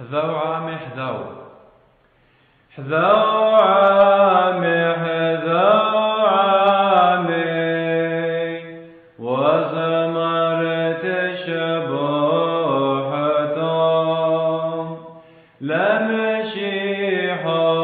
حذاو عامي حذاو حذاو عامي حذاو عامي وزمرت لمشي لمشيحهم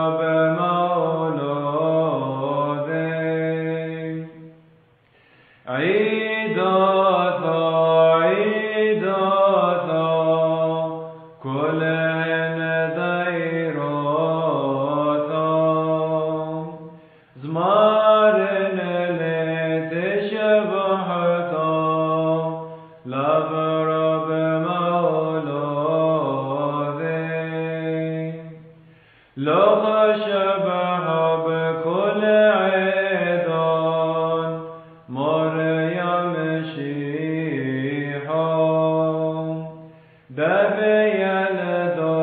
ارنل دشبحت لا رب موله لو شبه بكل عيدان مريام شيحا دبيان